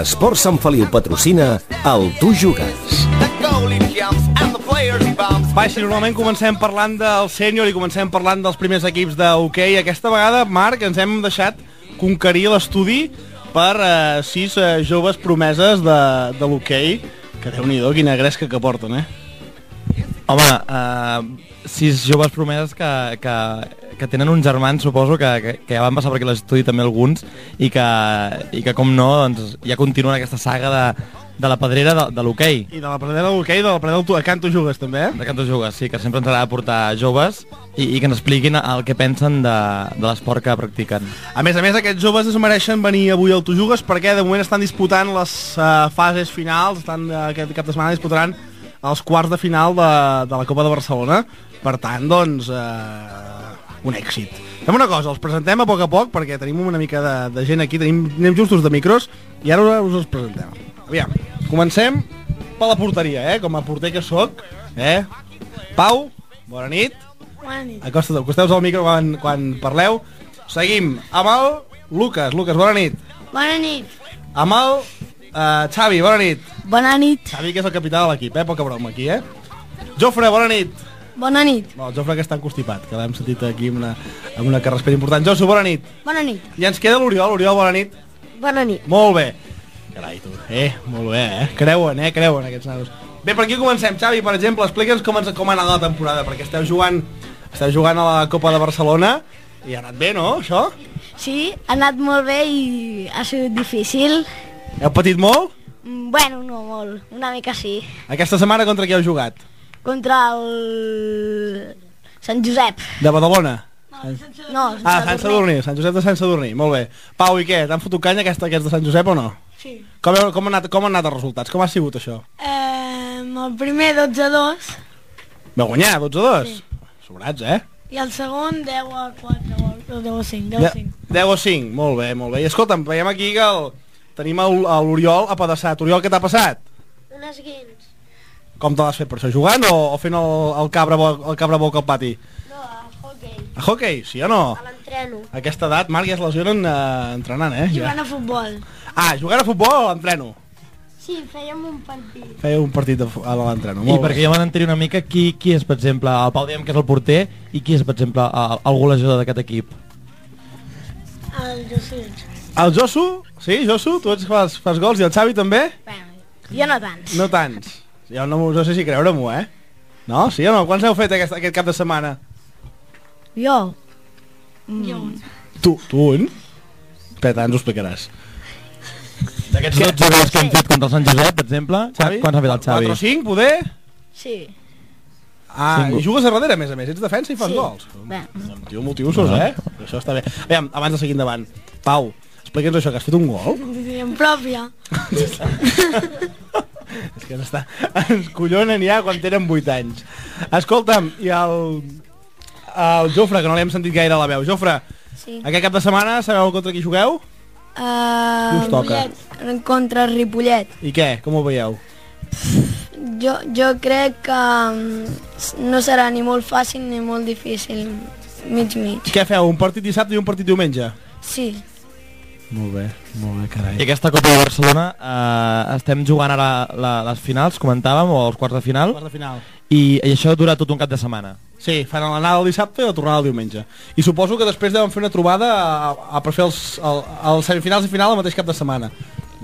Esport Sant Feliu patrocina el Tu Jugues. Va, si normalment comencem parlant del sènior i comencem parlant dels primers equips de hoquei, aquesta vegada, Marc, ens hem deixat conquerir l'estudi per eh, sis eh, joves promeses de, de l'hoquei, que déu nhi quina gresca que porten, eh? Home, uh, sis joves promeses que, que, que tenen uns germans, suposo, que, que, que ja van passar per aquí l'estudi també alguns, i que, i que com no, doncs, ja continuen aquesta saga de, de la pedrera de, de l'hoquei. I de la pedrera de l'hoquei de la pedrera del canto jugues, també, eh? De canto jugues, sí, que sempre ens agrada portar joves i, i que ens expliquin el que pensen de, de l'esport que practiquen. A més a més, aquests joves es mereixen venir avui al Tu Jugues perquè de moment estan disputant les uh, fases finals, estan uh, aquest cap de setmana disputaran els quarts de final de, de la Copa de Barcelona. Per tant, doncs, eh, un èxit. Fem una cosa, els presentem a poc a poc perquè tenim una mica de, de gent aquí, tenim, anem justos de micros i ara us els presentem. Aviam, comencem per la porteria, eh? Com a porter que sóc, eh? Pau, bona nit. Bona nit. Acosta't, acosteu al micro quan, quan parleu. Seguim amb el Lucas. Lucas, bona nit. Bona nit. Amb el uh, Xavi, bona nit. Bona nit. Xavi, que és el capità de l'equip, eh? Poca broma aquí, eh? Jofre, bona nit. Bona nit. No, el Jofre que està encostipat, que l'hem sentit aquí amb una, amb una carraspera important. Josu, bona nit. Bona nit. I ens queda l'Oriol. Oriol, bona nit. Bona nit. Molt bé. Carai, tu. Eh, molt bé, eh? Creuen, eh? Creuen aquests nanos. Bé, per aquí comencem. Xavi, per exemple, explica'ns com, ens, com ha anat la temporada, perquè esteu jugant, esteu jugant a la Copa de Barcelona i ha anat bé, no, això? Sí, ha anat molt bé i ha sigut difícil. Heu patit molt? Mm, Bueno, no molt. Una mica sí. Aquesta setmana contra qui heu jugat? Contra el... Sant Josep. De Badalona? No, Ah, Sant Sadurní, Sant Josep de Sant Sadurní, molt bé. Pau, i què? T'han fotut canya aquesta, aquests de Sant Josep o no? Sí. Com, com, han anat, com han anat els resultats? Com ha sigut això? Eh, el primer 12 a 2 Vau guanyar, 12 a 2? Sí. Sobrats, eh? i el segon 10 a 4 o 10 a 5, 10 a 5. 10 o 5, molt bé, molt bé. I escolta'm, veiem aquí que el, tenim a l'Oriol apedaçat. Oriol, què t'ha passat? Unes guins. Com te l'has fet per això? Jugant o, o fent el, el, cabra, bo- el cabra boca al pati? No, a hockey. A hockey, sí o no? l'entreno. A aquesta edat, Marc, ja es lesionen eh, entrenant, eh? Ja. Jugant a futbol. Ah, jugant a futbol o a l'entreno? Sí, fèiem un partit. Feia un partit a l'entreno. I perquè bé. jo m'enteri una mica qui, qui és, per exemple, el Pau diem que és el porter i qui és, per exemple, el, el golejador d'aquest equip. El José. El Josu, sí, Josu, tu ets, fas, fas gols i el Xavi també? Bueno, jo no tants. No tants. Jo no, no sé si creure-m'ho, eh? No, sí o no? Quants heu fet aquest, aquest cap de setmana? Jo? Jo. Tu, tu un? Espera, ens ho explicaràs. D'aquests 12 gols que hem fet contra el Sant Josep, per exemple, Xavi? quants ha fet el Xavi? 4 o 5, poder? Sí. Ah, Cinc. i jugues a darrere, a més a més. Ets defensa i fas Sí. gols. Bé. Tio, multiusos, eh? Això està bé. Aviam, abans de seguir endavant. Pau, explica'ns això, que has fet un gol? Sí, en pròpia. És que ens, està, ens collonen ja quan tenen 8 anys. Escolta'm, i el, el Jofre, que no l'hem sentit gaire a la veu. Jofre, Sí. aquest cap de setmana sabeu contra qui jugueu? Uh, us toca? Contra Ripollet. I què? Com ho veieu? Jo, jo crec que no serà ni molt fàcil ni molt difícil. Mig, mig. Què feu? Un partit dissabte i un partit diumenge? Sí. Molt bé, molt bé, carai. I aquesta Copa de Barcelona eh, estem jugant ara la, les finals, comentàvem, o els quarts de final, Quart de final. i, i això dura tot un cap de setmana. Sí, fan l'anada el dissabte i la tornada el diumenge. I suposo que després deuen fer una trobada a, a per fer els, el, els semifinals i final el mateix cap de setmana.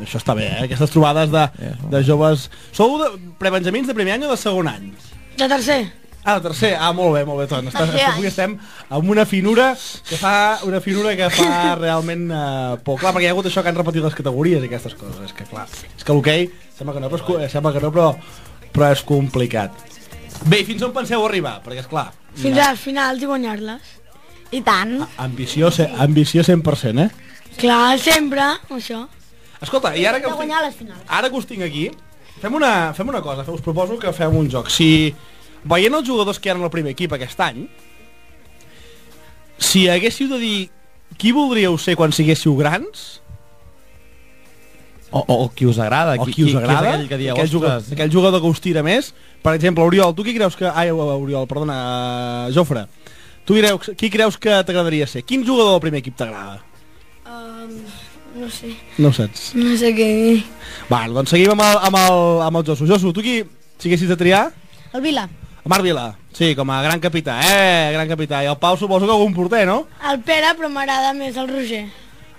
Això està bé, eh? Aquestes trobades de, de joves... Sou de prebenjamins de primer any o de segon any? De tercer. Ah, de tercer. Ah, molt bé, molt bé, tot. Està, Tercer any. avui estem amb una finura que fa una finura que fa realment eh, por. Clar, perquè hi ha hagut això que han repetit les categories i aquestes coses. És que, clar, és que l'hoquei sembla que no, però, és, eh, sembla que no, però, però és complicat. Bé, fins on penseu arribar? Perquè, és clar, Fins a les finals i guanyar-les. I tant. ambició, ce- ambició 100%, eh? Clar, sempre, això. Escolta, i ara que, De us tinc, ara que us tinc aquí, fem una, fem una cosa, us proposo que fem un joc. Si, veient els jugadors que hi ha en el primer equip aquest any, si haguéssiu de dir qui voldríeu ser quan siguéssiu grans, O, o, o qui us agrada. o qui, us agrada, Qui és aquell que dieu, aquell, jugador, ostres, aquell jugador que us tira més, per exemple, Oriol, tu qui creus que... Ai, Oriol, perdona, uh, Jofre, tu creus, qui creus que t'agradaria ser? Quin jugador del primer equip t'agrada? Um, no sé, No ho saps. no sé què dir. Va, doncs seguim amb el, amb el, amb el Josu. Josu, tu qui, si haguessis de triar? El Vila. Marc Vila. Sí, com a gran capità, eh? Gran capità. I el Pau suposo que algun porter, no? El Pere, però m'agrada més el Roger.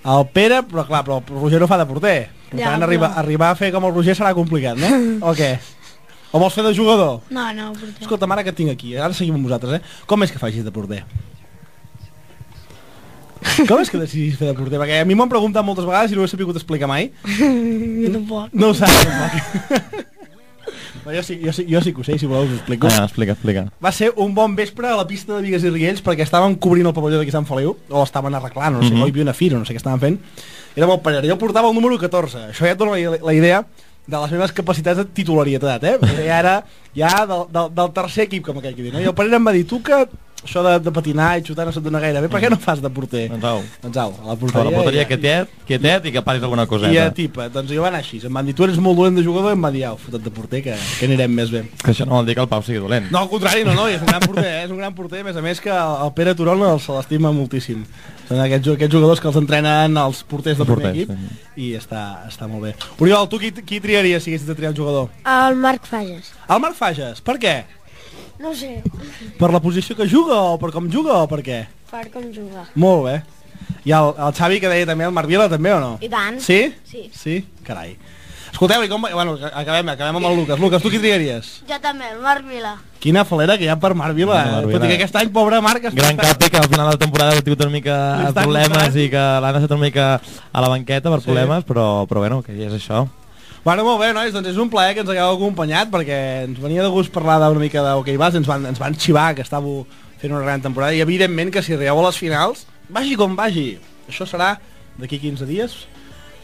El Pere, però clar, però el Roger no fa de porter. Per Ja, tant, però- arribar, arribar a fer com el Roger serà complicat, no? o què? O vols fer de jugador? No, no, porter. Escolta, ara que tinc aquí, ara seguim amb vosaltres, eh? Com és que facis de porter? Com és que decidis fer de porter? Perquè a mi m'ho han preguntat moltes vegades i no ho he sabut explicar mai. Jo tampoc. No ho saps, tampoc. Però jo, sí, jo, sí, jo sí que ho sé, si voleu us ho explico. Ah, explica, explica. Va ser un bon vespre a la pista de Vigues i Riells perquè estaven cobrint el pavelló d'aquí Sant Feliu, o estaven arreglant, no sé, mm -hmm. o hi havia una fira, no sé què estaven fent. Era molt paller. Jo portava el número 14. Això ja et dona la, la idea de les meves capacitats de titularitat, eh? Ja era ja del, del, del tercer equip, com aquell que diu, no? I el Parera em va dir, tu que això de, de patinar i xutar no se't dona gaire bé, per què no fas de porter? Doncs au. Doncs au, a la A porteria. la porteria i- quietet, quietet i que paris alguna i a coseta. tipa, doncs jo va anar així. Em van dir, tu eres molt dolent de jugador, i em va dir, au, fota't de porter, que, que anirem més bé. Que això no vol dir que el Pau sigui dolent. No, al contrari, no, no, és un gran porter, eh? és un gran porter, a més a més que el, Pere Turón el, se l'estima moltíssim. Són aquests, aquests jugadors que els entrenen els porters del primer Porters, equip i està, està molt bé. Oriol, tu qui, qui triaries si haguessis de triar un jugador? El Marc Fages. El Marc Fages, per què? No sé, Per la posició que juga o per com juga o per què? per com juga. Molt bé. I el, el Xavi que deia també, el Marc Vila també o no? I tant. Sí? Sí. Sí? Carai. Escolteu, i com... va- Bueno, acabem, acabem amb el Lucas. Lucas, tu qui triaries? Jo també, el Marc Vila. Quina falera que hi ha per Marc Vila. Marc eh? Vila. Tot i que aquest any, pobre Marc... està- Gran capi que al final de la temporada ha tingut una mica problemes costant. i que l'han deixat una mica a la banqueta per Sí. problemes, però, però bueno, que és això. Bueno, molt bé, nois, doncs és un plaer que ens hagueu acompanyat perquè ens venia de gust parlar d'una mica d'hoquei bas, ens van, ens van xivar que estàveu fent una gran temporada i evidentment que si arribeu a les finals, vagi com vagi, això serà d'aquí 15 dies.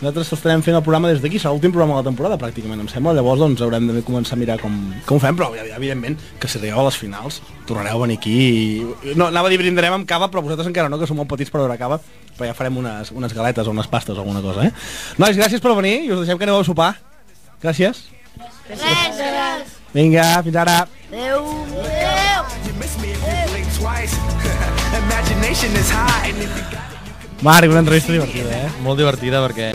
Nosaltres estarem fent el programa des d'aquí, serà l'últim programa de la temporada pràcticament, em sembla, llavors doncs haurem de començar a mirar com, com ho fem, però evidentment que si arribeu a les finals tornareu a venir aquí i... No, anava a dir brindarem amb cava, però vosaltres encara no, que som molt petits per beure cava, però ja farem unes, unes galetes o unes pastes o alguna cosa, eh? Nois, gràcies per venir i us deixem que aneu a sopar. Gràcies. Res, res. Vinga, fins ara. Adéu. Got Marc, una entrevista divertida, eh? Molt divertida perquè